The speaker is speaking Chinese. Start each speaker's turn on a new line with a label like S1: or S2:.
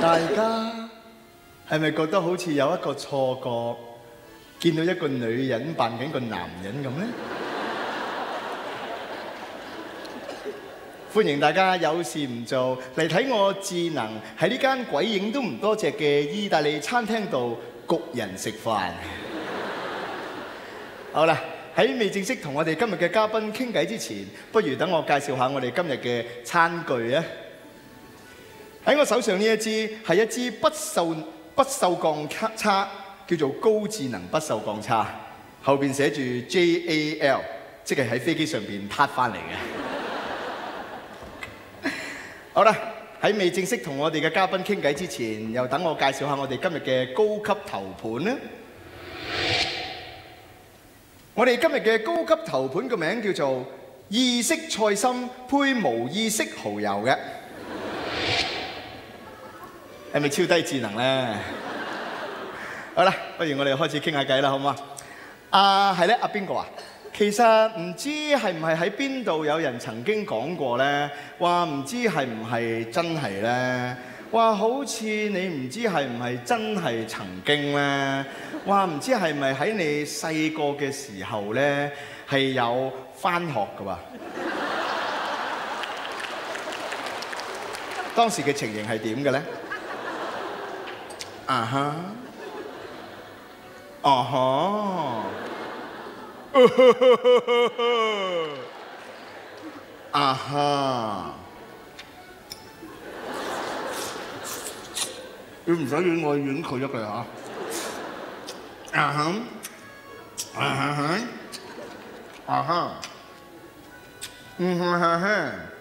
S1: 大家係咪覺得好似有一個錯覺，見到一個女人扮緊個男人咁呢？歡迎大家有事唔做嚟睇我智能喺呢間鬼影都唔多隻嘅意大利餐廳度焗人食飯。好啦，喺未正式同我哋今日嘅嘉賓傾偈之前，不如等我介紹下我哋今日嘅餐具啊！喺我手上呢一支係一支不鏽不鏽鋼叉，叫做高智能不鏽鋼叉，後邊寫住 JAL，即係喺飛機上邊撻翻嚟嘅。好啦，喺未正式同我哋嘅嘉賓傾偈之前，又等我介紹下我哋今日嘅高級頭盤啦。我哋今日嘅高級頭盤個名叫做意式菜心配無意式蠔油嘅。係咪超低智能咧？好啦，不如我哋開始傾下偈啦，好唔好啊？啊，係咧，阿邊個啊？其實唔知係唔係喺邊度有人曾經講過咧，話唔知係唔係真係咧？話好似你唔知係唔係真係曾經咧？話唔知係咪喺你細個嘅時候咧係有返學㗎喎？當時嘅情形係點嘅咧？啊哈！啊哈！啊哈！你唔使遠我遠佢一句吓。啊哈！啊哈！啊哈！嗯哼哼哼。